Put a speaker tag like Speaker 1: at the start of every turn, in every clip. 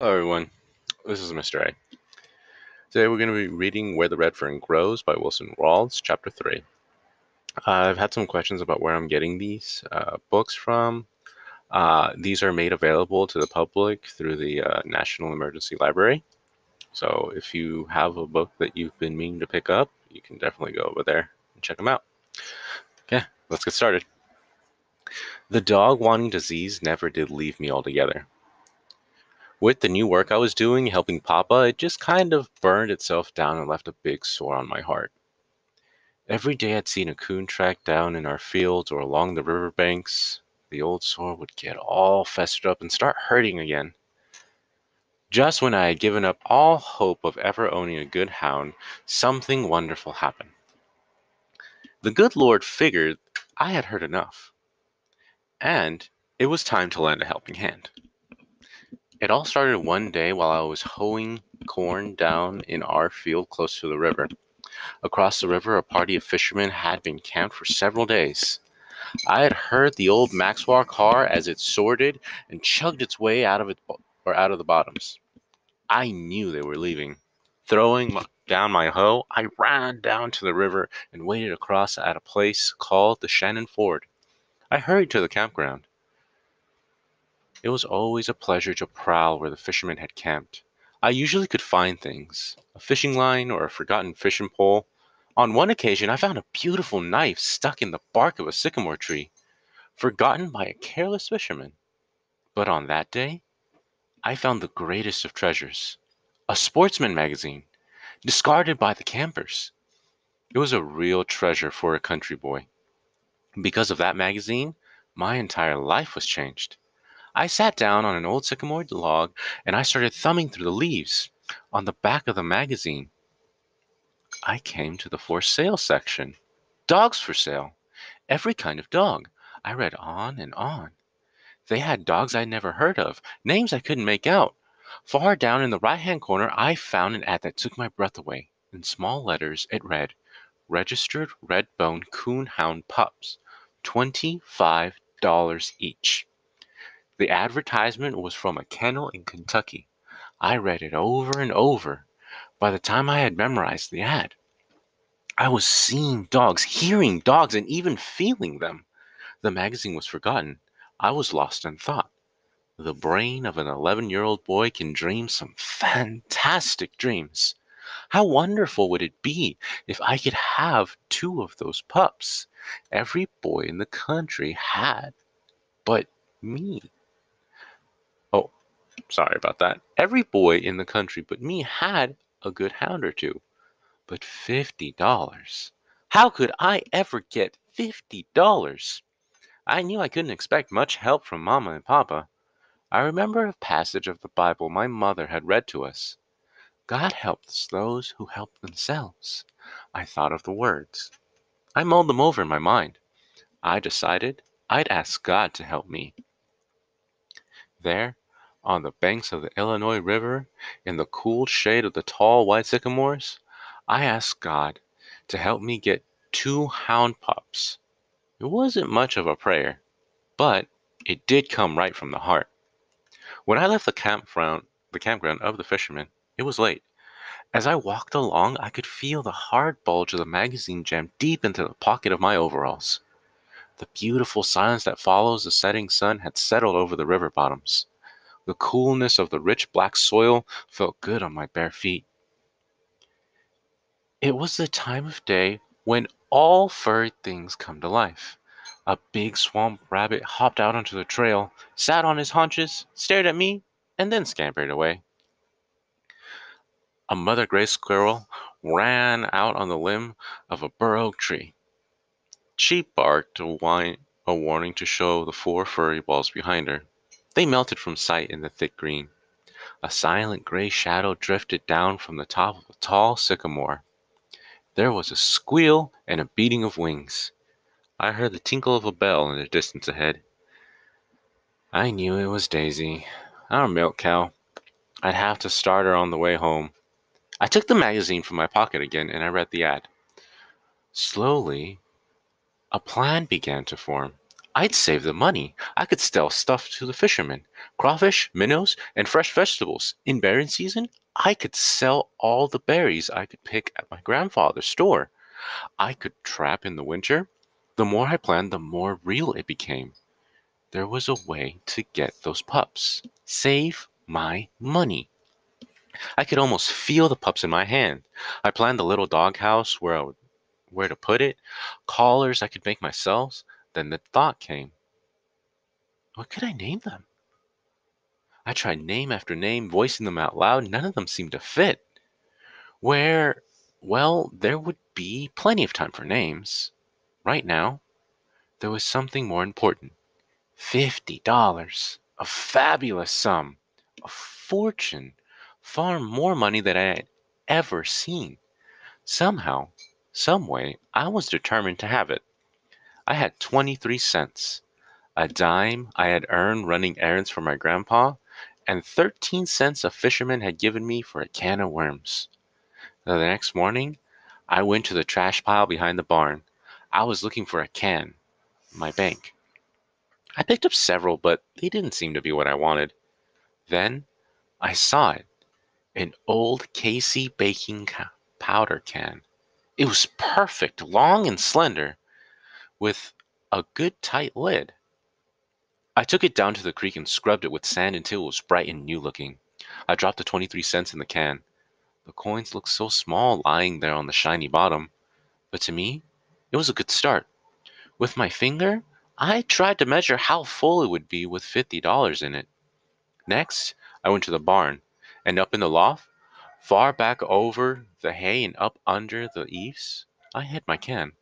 Speaker 1: Hello, everyone. This is Mr. A. Today we're going to be reading Where the Red Fern Grows by Wilson Rawls, Chapter 3. Uh, I've had some questions about where I'm getting these uh, books from. Uh, these are made available to the public through the uh, National Emergency Library. So if you have a book that you've been meaning to pick up, you can definitely go over there and check them out. Okay, let's get started. The dog wanting disease never did leave me altogether with the new work I was doing, helping Papa, it just kind of burned itself down and left a big sore on my heart. Every day I'd seen a coon track down in our fields or along the river banks, the old sore would get all festered up and start hurting again. Just when I had given up all hope of ever owning a good hound, something wonderful happened. The good Lord figured I had heard enough, and it was time to lend a helping hand. It all started one day while I was hoeing corn down in our field close to the river. Across the river, a party of fishermen had been camped for several days. I had heard the old Maxwell car as it sorted and chugged its way out of it or out of the bottoms. I knew they were leaving. Throwing down my hoe, I ran down to the river and waded across at a place called the Shannon Ford. I hurried to the campground. It was always a pleasure to prowl where the fishermen had camped. I usually could find things a fishing line or a forgotten fishing pole. On one occasion, I found a beautiful knife stuck in the bark of a sycamore tree, forgotten by a careless fisherman. But on that day, I found the greatest of treasures a sportsman magazine, discarded by the campers. It was a real treasure for a country boy. Because of that magazine, my entire life was changed. I sat down on an old sycamore log and I started thumbing through the leaves. On the back of the magazine, I came to the for sale section. Dogs for sale. Every kind of dog. I read on and on. They had dogs I'd never heard of, names I couldn't make out. Far down in the right hand corner, I found an ad that took my breath away. In small letters, it read Registered Red Bone Coon Hound Pups, $25 each. The advertisement was from a kennel in Kentucky. I read it over and over. By the time I had memorized the ad, I was seeing dogs, hearing dogs, and even feeling them. The magazine was forgotten. I was lost in thought. The brain of an 11 year old boy can dream some fantastic dreams. How wonderful would it be if I could have two of those pups? Every boy in the country had, but me. Sorry about that. Every boy in the country but me had a good hound or two. But $50. How could I ever get $50? I knew I couldn't expect much help from Mamma and Papa. I remember a passage of the Bible my mother had read to us. God helps those who help themselves. I thought of the words. I mulled them over in my mind. I decided I'd ask God to help me. There, on the banks of the Illinois River, in the cool shade of the tall white sycamores, I asked God to help me get two hound pups. It wasn't much of a prayer, but it did come right from the heart. When I left the campground, the campground of the fishermen, it was late. As I walked along, I could feel the hard bulge of the magazine jammed deep into the pocket of my overalls. The beautiful silence that follows the setting sun had settled over the river bottoms. The coolness of the rich black soil felt good on my bare feet. It was the time of day when all furry things come to life. A big swamp rabbit hopped out onto the trail, sat on his haunches, stared at me, and then scampered away. A mother gray squirrel ran out on the limb of a bur oak tree. She barked a, whine, a warning to show the four furry balls behind her. They melted from sight in the thick green. A silent gray shadow drifted down from the top of a tall sycamore. There was a squeal and a beating of wings. I heard the tinkle of a bell in the distance ahead. I knew it was Daisy, our milk cow. I'd have to start her on the way home. I took the magazine from my pocket again and I read the ad. Slowly, a plan began to form. I'd save the money. I could sell stuff to the fishermen crawfish, minnows, and fresh vegetables. In berry season, I could sell all the berries I could pick at my grandfather's store. I could trap in the winter. The more I planned, the more real it became. There was a way to get those pups. Save my money. I could almost feel the pups in my hand. I planned the little doghouse where I would, where to put it, collars I could make myself. Then the thought came. What could I name them? I tried name after name, voicing them out loud. None of them seemed to fit. Where, well, there would be plenty of time for names. Right now, there was something more important. Fifty dollars. A fabulous sum. A fortune. Far more money than I had ever seen. Somehow, someway, I was determined to have it. I had 23 cents, a dime I had earned running errands for my grandpa, and 13 cents a fisherman had given me for a can of worms. The next morning, I went to the trash pile behind the barn. I was looking for a can, my bank. I picked up several, but they didn't seem to be what I wanted. Then I saw it an old K.C. baking powder can. It was perfect, long and slender, with a good tight lid. I took it down to the creek and scrubbed it with sand until it was bright and new looking. I dropped the 23 cents in the can. The coins looked so small lying there on the shiny bottom, but to me, it was a good start. With my finger, I tried to measure how full it would be with $50 in it. Next, I went to the barn and up in the loft, far back over the hay and up under the eaves, I hid my can.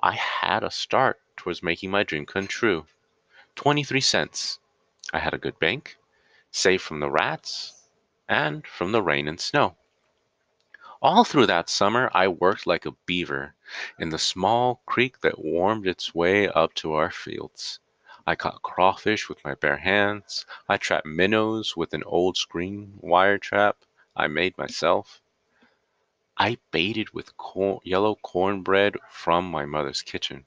Speaker 1: I had a start towards making my dream come true. 23 cents. I had a good bank, safe from the rats and from the rain and snow. All through that summer, I worked like a beaver in the small creek that warmed its way up to our fields. I caught crawfish with my bare hands. I trapped minnows with an old screen wire trap I made myself. I baited with corn, yellow cornbread from my mother's kitchen.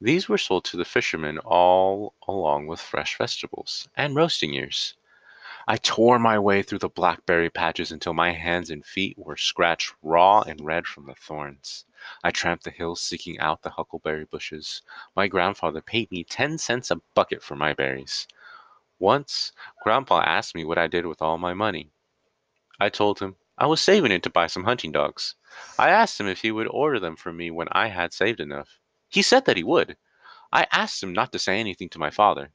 Speaker 1: These were sold to the fishermen all along with fresh vegetables and roasting ears. I tore my way through the blackberry patches until my hands and feet were scratched raw and red from the thorns. I tramped the hills seeking out the huckleberry bushes. My grandfather paid me ten cents a bucket for my berries. Once, Grandpa asked me what I did with all my money. I told him I was saving it to buy some hunting dogs. I asked him if he would order them for me when I had saved enough. He said that he would. I asked him not to say anything to my father.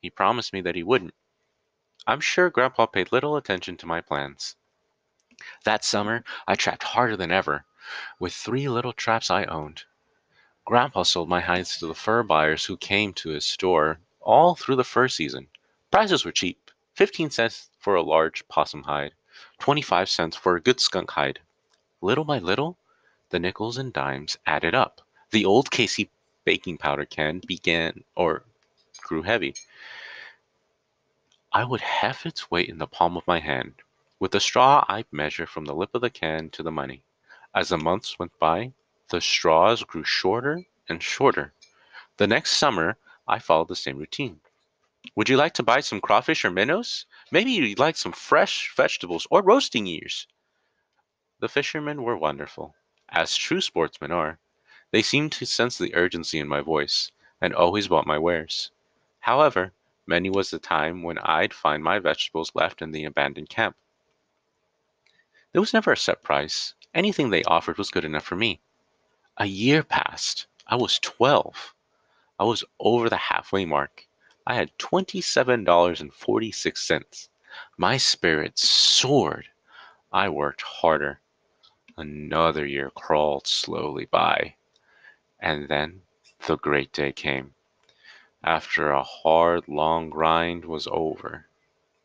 Speaker 1: He promised me that he wouldn't. I'm sure Grandpa paid little attention to my plans. That summer, I trapped harder than ever with three little traps I owned. Grandpa sold my hides to the fur buyers who came to his store all through the fur season. Prices were cheap 15 cents for a large possum hide, 25 cents for a good skunk hide. Little by little, the nickels and dimes added up. The old K.C. baking powder can began or grew heavy. I would have its weight in the palm of my hand. With a straw I'd measure from the lip of the can to the money. As the months went by, the straws grew shorter and shorter. The next summer I followed the same routine. Would you like to buy some crawfish or minnows? Maybe you'd like some fresh vegetables or roasting ears. The fishermen were wonderful, as true sportsmen are. They seemed to sense the urgency in my voice, and always bought my wares. However, Many was the time when I'd find my vegetables left in the abandoned camp. There was never a set price. Anything they offered was good enough for me. A year passed. I was 12. I was over the halfway mark. I had $27.46. My spirits soared. I worked harder. Another year crawled slowly by. And then the great day came after a hard, long grind was over.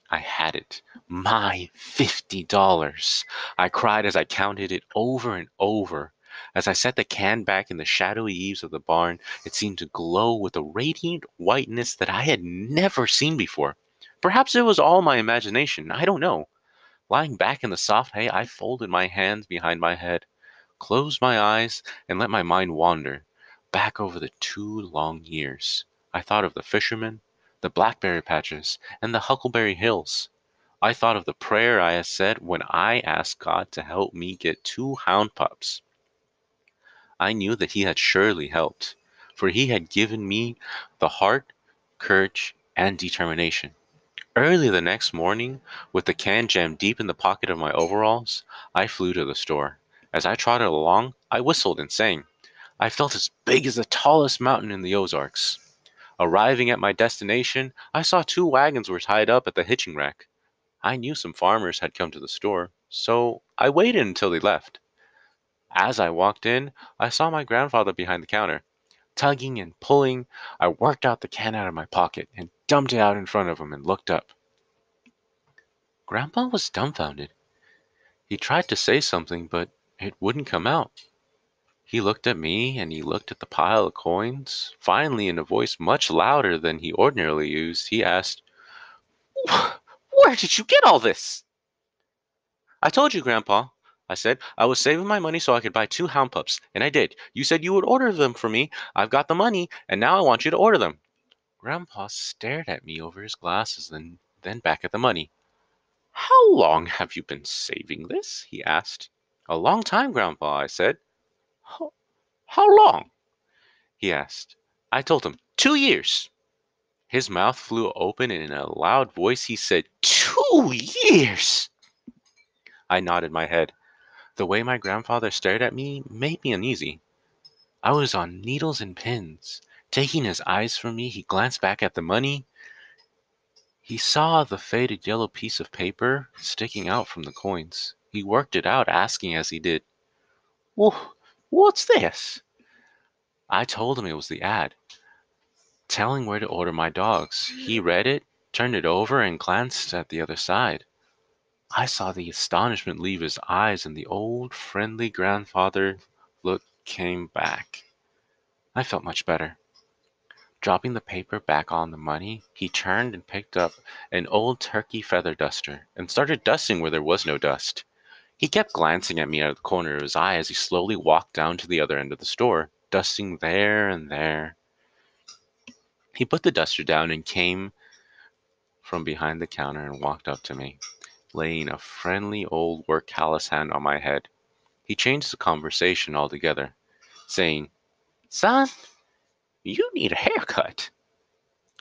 Speaker 1: I had it. My fifty dollars! I cried as I counted it over and over. As I set the can back in the shadowy eaves of the barn, it seemed to glow with a radiant whiteness that I had never seen before. Perhaps it was all my imagination. I don't know. Lying back in the soft hay, I folded my hands behind my head, closed my eyes, and let my mind wander back over the two long years. I thought of the fishermen, the blackberry patches, and the huckleberry hills. I thought of the prayer I had said when I asked God to help me get two hound pups. I knew that He had surely helped, for He had given me the heart, courage, and determination. Early the next morning, with the can jammed deep in the pocket of my overalls, I flew to the store. As I trotted along, I whistled and sang. I felt as big as the tallest mountain in the Ozarks. Arriving at my destination, I saw two wagons were tied up at the hitching rack. I knew some farmers had come to the store, so I waited until they left. As I walked in, I saw my grandfather behind the counter. Tugging and pulling, I worked out the can out of my pocket and dumped it out in front of him and looked up. Grandpa was dumbfounded. He tried to say something, but it wouldn't come out. He looked at me and he looked at the pile of coins. Finally, in a voice much louder than he ordinarily used, he asked, Where did you get all this? I told you, Grandpa, I said. I was saving my money so I could buy two hound pups, and I did. You said you would order them for me. I've got the money, and now I want you to order them. Grandpa stared at me over his glasses and then back at the money. How long have you been saving this? he asked. A long time, Grandpa, I said. How, how long? he asked. I told him, Two years. His mouth flew open, and in a loud voice he said, Two years! I nodded my head. The way my grandfather stared at me made me uneasy. I was on needles and pins. Taking his eyes from me, he glanced back at the money. He saw the faded yellow piece of paper sticking out from the coins. He worked it out, asking as he did, well, What's this? I told him it was the ad, telling where to order my dogs. He read it, turned it over, and glanced at the other side. I saw the astonishment leave his eyes, and the old friendly grandfather look came back. I felt much better. Dropping the paper back on the money, he turned and picked up an old turkey feather duster and started dusting where there was no dust. He kept glancing at me out of the corner of his eye as he slowly walked down to the other end of the store, dusting there and there. He put the duster down and came from behind the counter and walked up to me, laying a friendly old work callous hand on my head. He changed the conversation altogether, saying, Son, you need a haircut.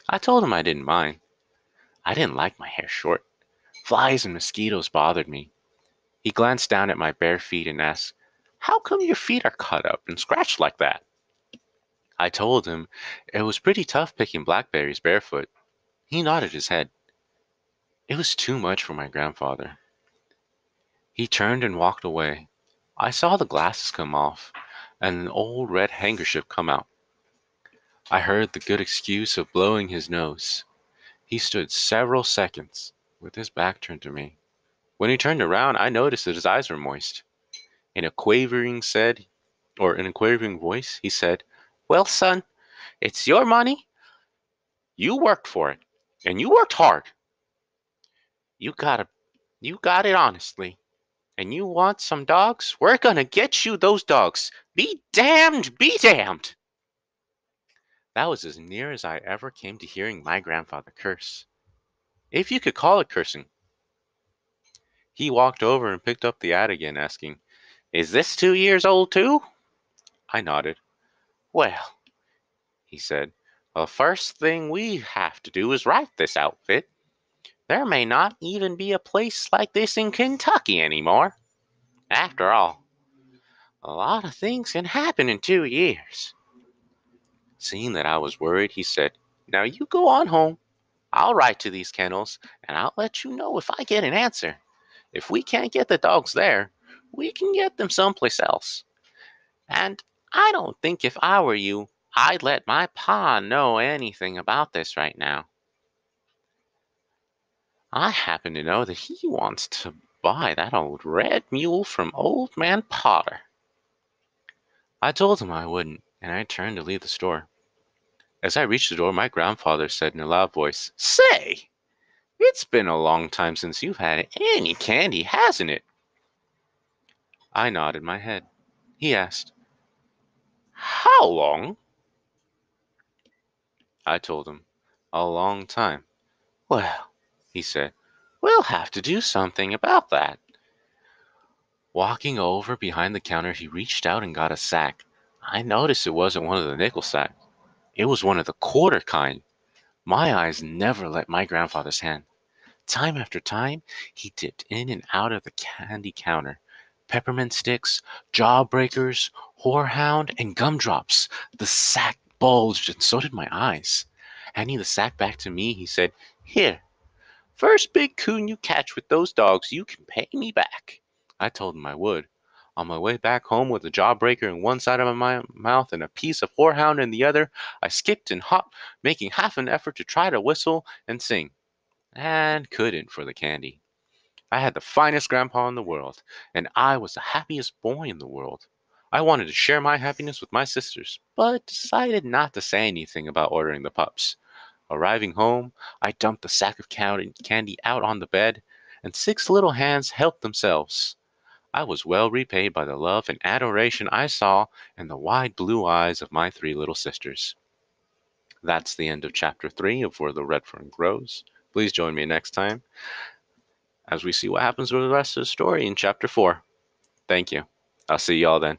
Speaker 1: I told him I didn't mind. I didn't like my hair short. Flies and mosquitoes bothered me. He glanced down at my bare feet and asked, How come your feet are cut up and scratched like that? I told him it was pretty tough picking blackberries barefoot. He nodded his head. It was too much for my grandfather. He turned and walked away. I saw the glasses come off and an old red handkerchief come out. I heard the good excuse of blowing his nose. He stood several seconds with his back turned to me. When he turned around, I noticed that his eyes were moist. In a quavering said, or in a quavering voice, he said, "Well, son, it's your money. You worked for it, and you worked hard. You got it, you got it honestly. And you want some dogs? We're gonna get you those dogs. Be damned, be damned." That was as near as I ever came to hearing my grandfather curse. If you could call it cursing. He walked over and picked up the ad again, asking, Is this two years old too? I nodded. Well, he said, the first thing we have to do is write this outfit. There may not even be a place like this in Kentucky anymore. After all, a lot of things can happen in two years. Seeing that I was worried, he said, Now you go on home. I'll write to these kennels and I'll let you know if I get an answer. If we can't get the dogs there, we can get them someplace else. And I don't think if I were you, I'd let my pa know anything about this right now. I happen to know that he wants to buy that old red mule from old man Potter. I told him I wouldn't, and I turned to leave the store. As I reached the door, my grandfather said in a loud voice, Say, it's been a long time since you've had any candy, hasn't it? I nodded my head. He asked, How long? I told him, A long time. Well, he said, We'll have to do something about that. Walking over behind the counter, he reached out and got a sack. I noticed it wasn't one of the nickel sacks. It was one of the quarter kind. My eyes never left my grandfather's hand. Time after time, he dipped in and out of the candy counter. Peppermint sticks, jawbreakers, horehound, and gumdrops. The sack bulged, and so did my eyes. Handing the sack back to me, he said, Here, first big coon you catch with those dogs, you can pay me back. I told him I would. On my way back home with a jawbreaker in one side of my mouth and a piece of horehound in the other, I skipped and hopped, making half an effort to try to whistle and sing, and couldn't for the candy. I had the finest grandpa in the world, and I was the happiest boy in the world. I wanted to share my happiness with my sisters, but decided not to say anything about ordering the pups. Arriving home, I dumped the sack of candy out on the bed, and six little hands helped themselves. I was well repaid by the love and adoration I saw in the wide blue eyes of my three little sisters. That's the end of chapter three of Where the Red Fern Grows. Please join me next time as we see what happens with the rest of the story in chapter four. Thank you. I'll see y'all then.